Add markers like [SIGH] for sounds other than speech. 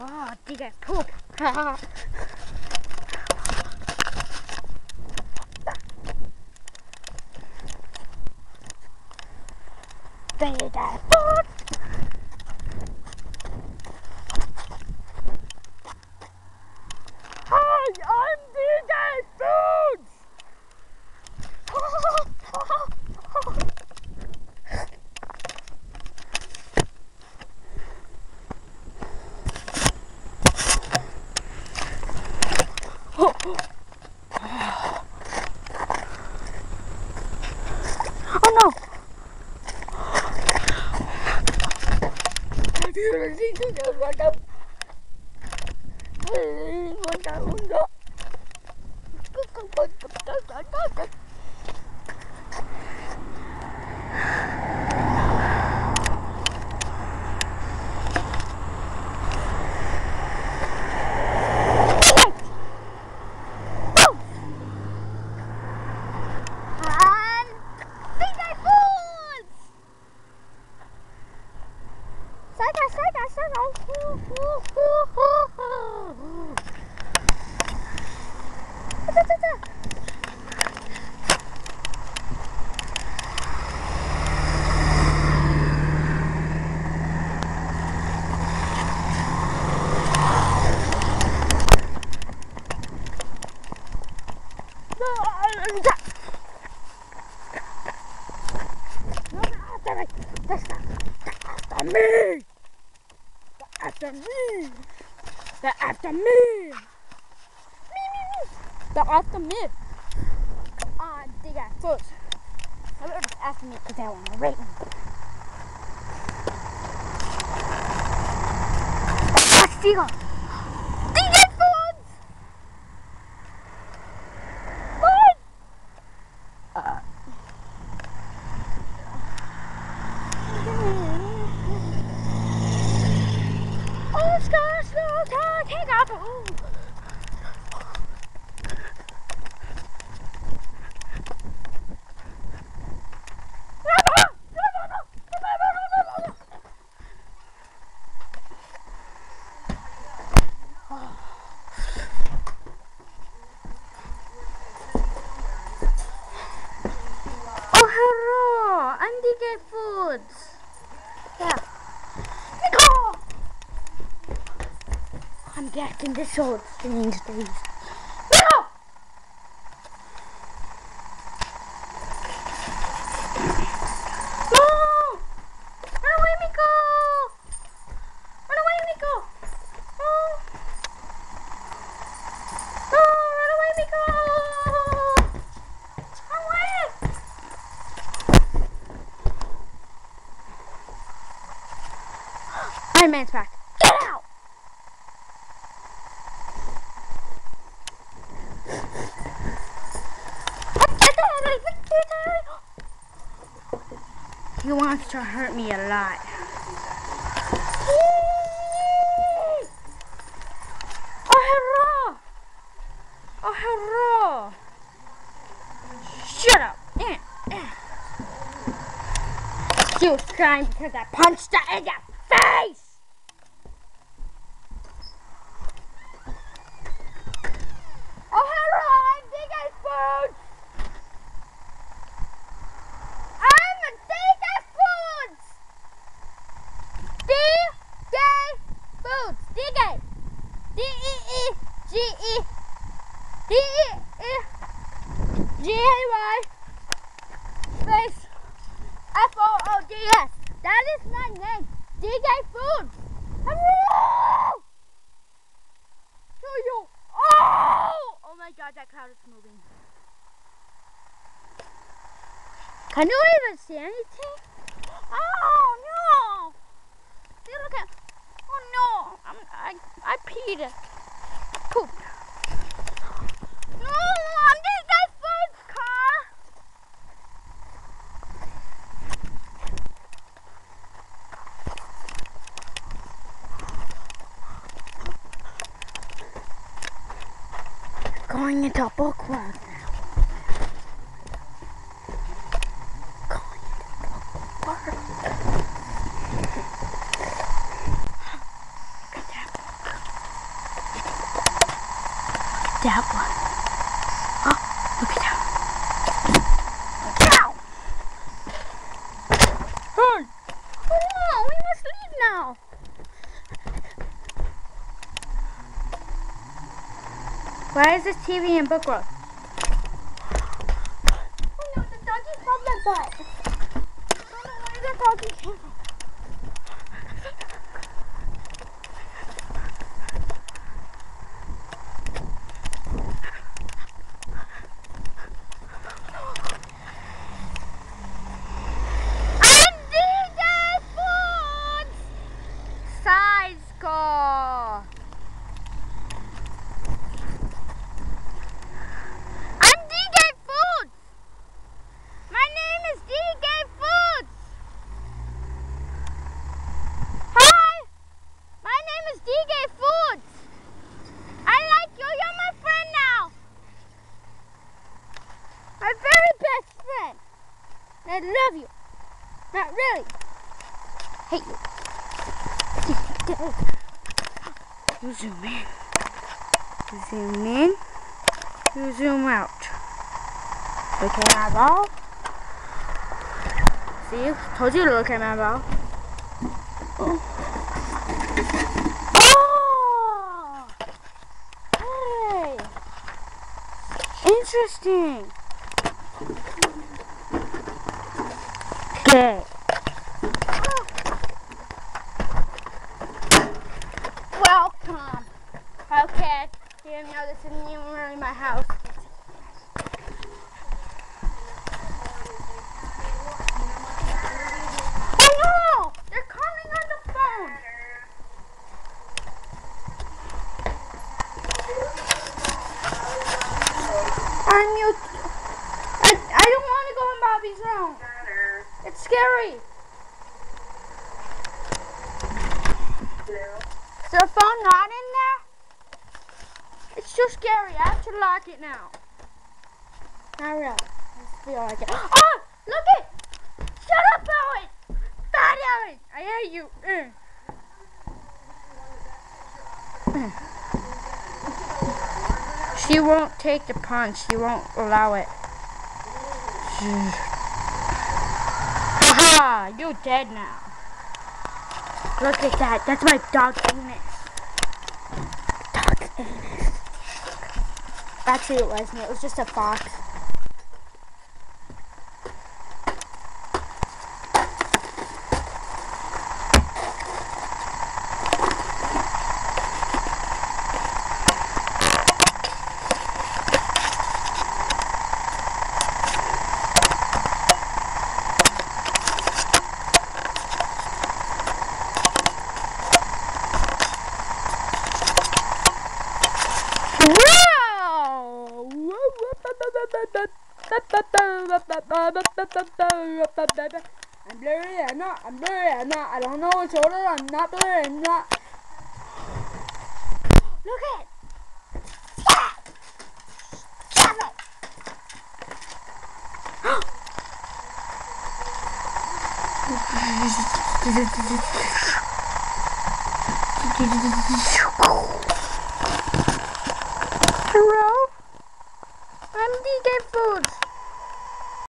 Oh, DJ poop. DJ food. Hi, I'm Deegay Foods. Oh no! Have you ever seen this run up? And ほほほほ after me! Me, me, me! They're after me! Ah, they got first. Just after me me. Watch Digga! Deegay Foods! What? Uh. Oscar, slow car, take up. Oh, hello! I'm Yeah. Nico! I'm getting the short things, please. Iron Man's back. Get out! He wants to hurt me a lot. Oh, hello! Oh, hello! Shut up! Eh. Crying because I punched her egg the face! Oh, hello, I'm Big Eye Foods! I'm a Big Eye Foods! D-J Foods! D-J! D-E-E-G-E D-E-E G-A-Y Space F-O-O-D-S That is my name! Deegay Foods! Hello! Show you! Oh! Oh my god, that cloud is moving. Can you even see anything? Oh no! See, look at. Oh no! I'm, I I peed. Poop. No! going into a book world now. Going into book world. Look at that book. Why is this TV in book room? Oh no, the doggy's from my butt. Oh no, where did the doggy came from? Andy Foods! Size score! I'm Deegay Foods! My name is Deegay Foods! Hi! My name is Deegay Foods! I like you, you're my friend now! My very best friend! I love you! Not really! Hate you! You zoom in. You zoom in. You zoom out. Look at my ball. See? Told you to look at my ball. Oh! Hey! Interesting. Okay. Welcome. Okay. You didn't know this isn't even really my house. Oh no! They're calling on the phone. I'm mute. I, I don't want to go in Bobby's room. It's scary. Is the phone not in there? It's too scary. I have to lock it now. Not really. I feel like it. Oh! Look it! Shut up, Owen! God, Owen! I hate you. Ugh. Mm. [CLEARS THROAT] She won't take the punch. She won't allow it. [SIGHS] Haha! You're dead now. Look at that. That's my dog's anus. Dog's anus. Actually, it wasn't. It was just a fox. I'm blurry, I'm not, I'm blurry, I'm not, I don't know which order, I'm not blurry, I'm not. Look at it! Stop it! Hello? food.